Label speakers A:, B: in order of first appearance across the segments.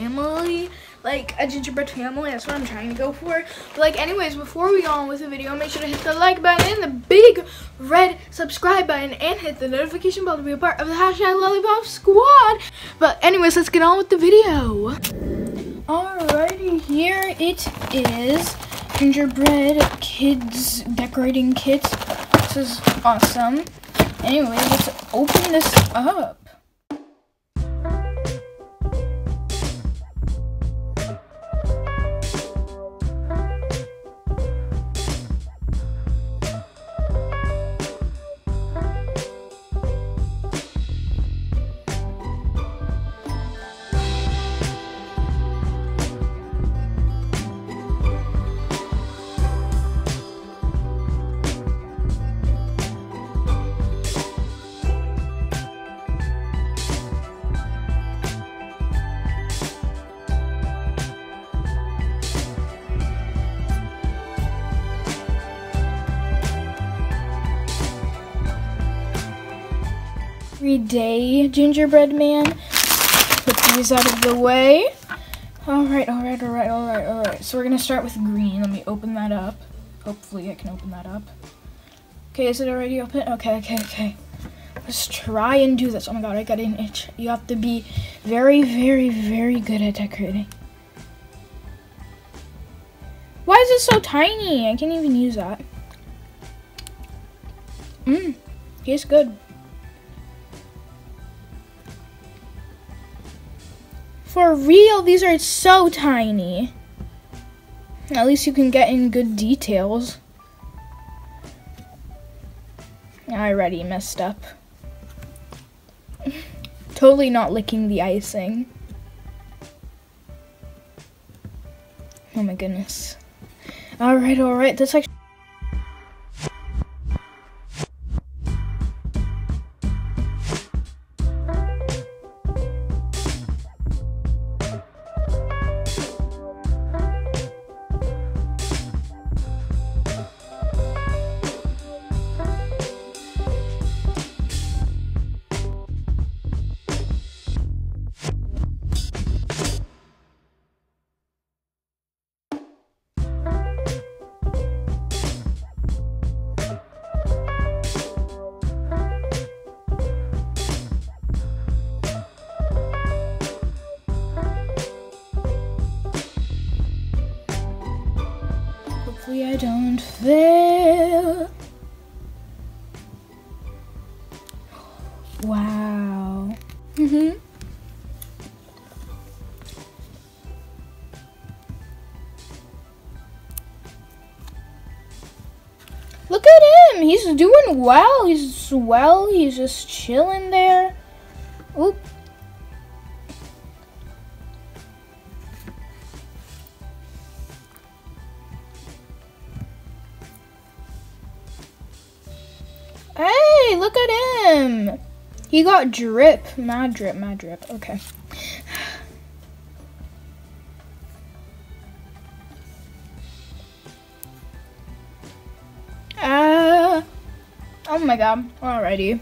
A: family, like a gingerbread family. That's what I'm trying to go for. But like anyways, before we go on with the video, make sure to hit the like button and the big red subscribe button and hit the notification bell to be a part of the hashtag lollipop squad. But anyways, let's get on with the video. Alrighty, here it is gingerbread kids decorating kit. This is awesome. Anyway, let's open this up. Everyday gingerbread man. Put these out of the way. Alright, alright, alright, alright, alright. So we're gonna start with green. Let me open that up. Hopefully I can open that up. Okay, is it already open? Okay, okay, okay. Let's try and do this. Oh my god, I got an itch. You have to be very, very, very good at decorating. Why is it so tiny? I can't even use that. Mmm, tastes good. For real, these are so tiny. At least you can get in good details. I already messed up. totally not licking the icing. Oh my goodness. Alright, alright, that's actually Wow. Mm-hmm. Look at him. He's doing well. He's well. He's just chilling there. Oop. Hey, look at him. He got drip. Mad drip, mad drip. Okay. Uh, oh my god. Alrighty.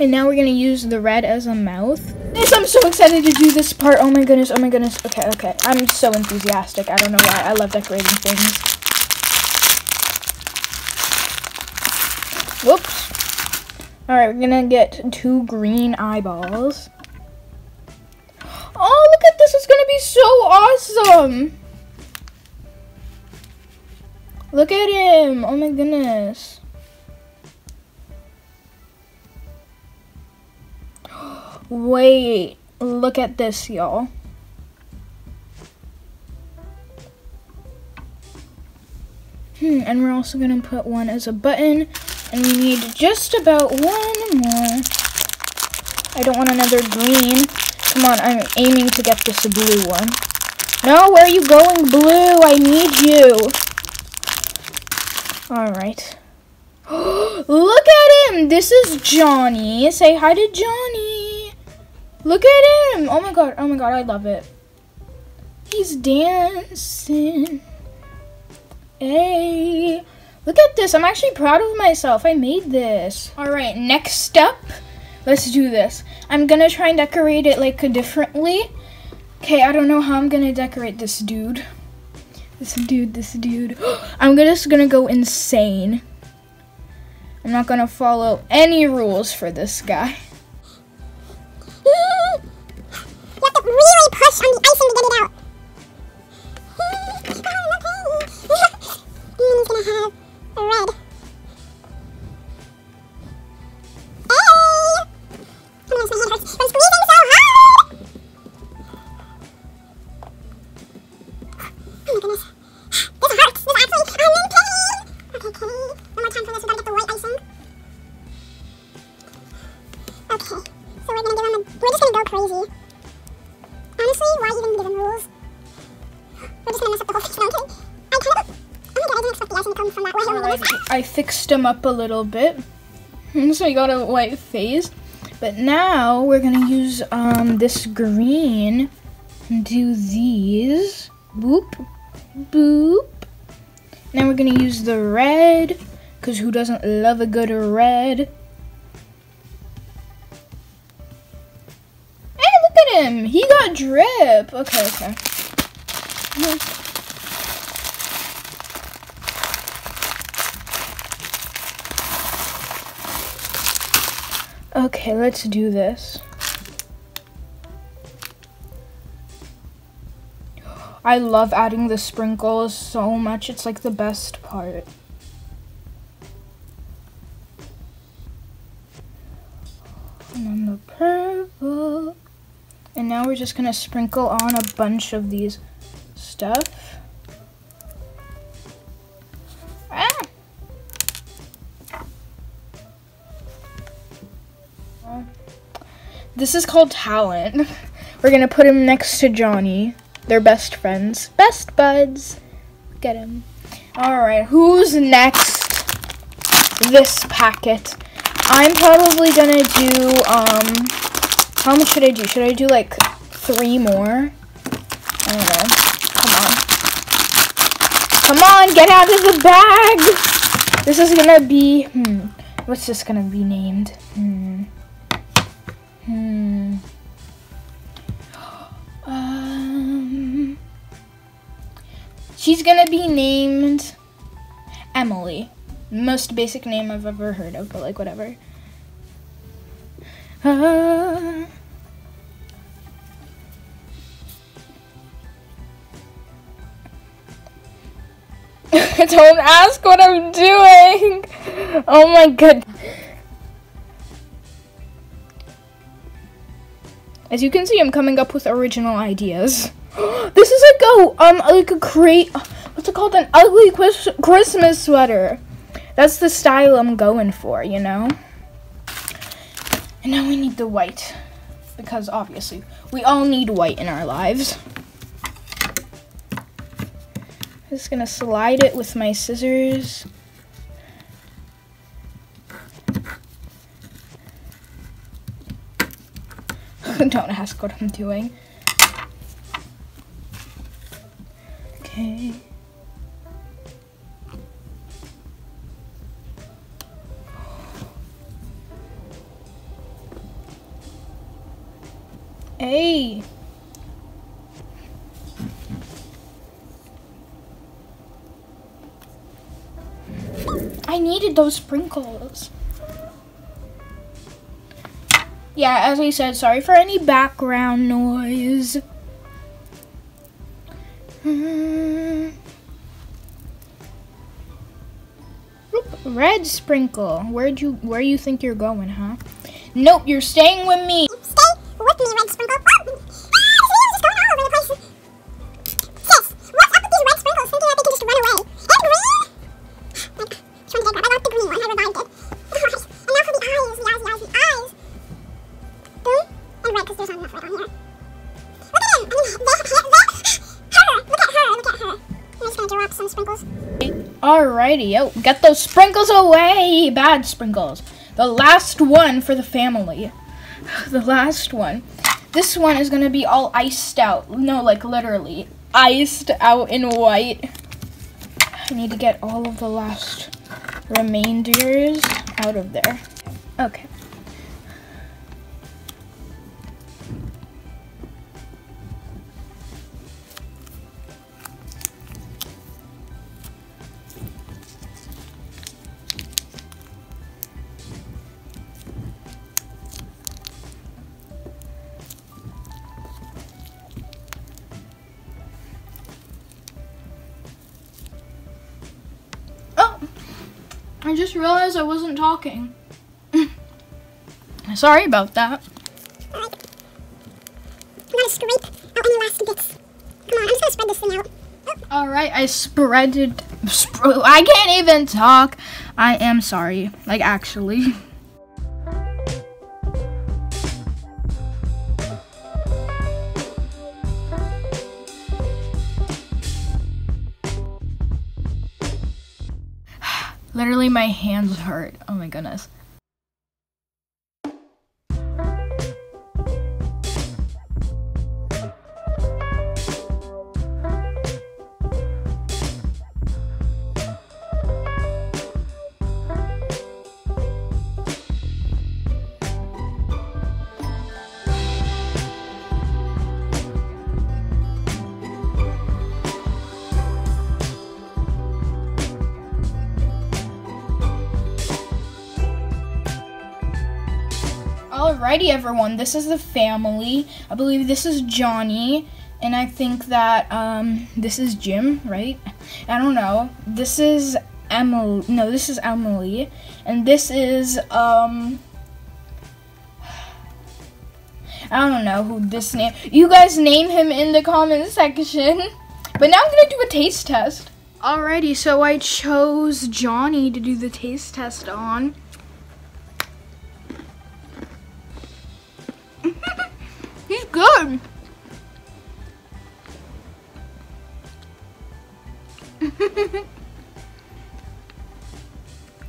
A: And now we're gonna use the red as a mouth. Yes, I'm so excited to do this part. Oh my goodness, oh my goodness. Okay, okay. I'm so enthusiastic. I don't know why. I love decorating things. Whoops. Alright, we're gonna get two green eyeballs. Oh, look at this. It's gonna be so awesome. Look at him. Oh my goodness. Wait. Look at this, y'all. Hmm, and we're also gonna put one as a button. And we need just about one more. I don't want another green. Come on, I'm aiming to get this blue one. No, where are you going, blue? I need you. Alright. Look at him! This is Johnny. Say hi to Johnny. Look at him! Oh my god, oh my god, I love it. He's dancing. Hey. Look at this. I'm actually proud of myself. I made this. All right, next step. Let's do this. I'm gonna try and decorate it like differently. Okay, I don't know how I'm gonna decorate this dude. This dude, this dude. I'm just gonna go insane. I'm not gonna follow any rules for this guy.
B: you have to really push on the to get it out. Red. Oh, my! Oh goodness. This hurts. This actually, I'm in pain. Okay, more time for this. We gotta get the white icing. Okay. So we're gonna we're just gonna go crazy. Honestly, why even give him rules? We're just gonna mess up the whole thing. Kidding. I
A: fixed him up a little bit. So he got a white face. But now we're gonna use um, this green and do these. Boop, boop. Now we're gonna use the red, because who doesn't love a good red? Hey, look at him! He got drip! Okay, okay. Okay, let's do this. I love adding the sprinkles so much. It's like the best part. And then the purple. And now we're just gonna sprinkle on a bunch of these stuff. This is called talent. We're gonna put him next to Johnny. They're best friends. Best buds. Get him. Alright, who's next? This packet. I'm probably gonna do, um, how much should I do? Should I do like three more? I don't know. Come on. Come on, get out of the bag! This is gonna be, hmm, what's this gonna be named? Hmm. Hmm. Um. She's gonna be named Emily. Most basic name I've ever heard of, but like whatever. Uh, Don't ask what I'm doing. Oh my god. As you can see, I'm coming up with original ideas. this is like a um like a crate. What's it called? An ugly Chris- Christmas sweater. That's the style I'm going for, you know. And now we need the white because obviously we all need white in our lives. Just gonna slide it with my scissors. Don't ask what I'm doing. Okay. Hey. I needed those sprinkles. Yeah, as I said, sorry for any background noise. Red sprinkle. Where'd you where you think you're going, huh? Nope, you're staying with me, Alrighty, yo, get those sprinkles away! Bad sprinkles. The last one for the family. The last one. This one is gonna be all iced out. No, like literally iced out in white. I need to get all of the last remainders out of there. Okay. I just realized I wasn't talking. Sorry about that.
B: Alright. I'm gonna scrape out any last bits. Come on, I'm just gonna spread this thing out. Oh,
A: All right, I spreaded. Sp- I can't even talk. I am sorry. Like actually. Literally, my hands hurt. Oh my goodness. Alrighty, everyone. This is the family. I believe this is Johnny, and I think that um, this is Jim, right? I don't know. This is Emily. No, this is Emily, and this is um. I don't know who this name. You guys name him in the comment section. But now I'm gonna do a taste test. Alrighty, so I chose Johnny to do the taste test on.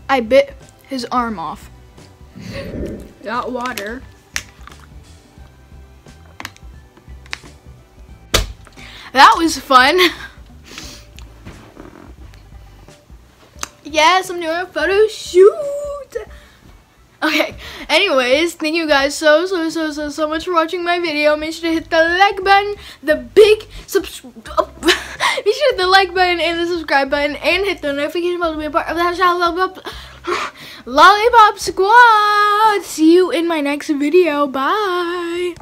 A: I bit his arm off. Got water. That was fun. Yes, I'm doing a photo shoot. Okay, anyways, thank you guys so, so, so, so, so much for watching my video. Make sure to hit the like button, the big subs- oh. Make sure to hit the like button and the subscribe button and hit the notification bell to be a part of that Lollipop, Lollipop Squad. See you in my next video. Bye.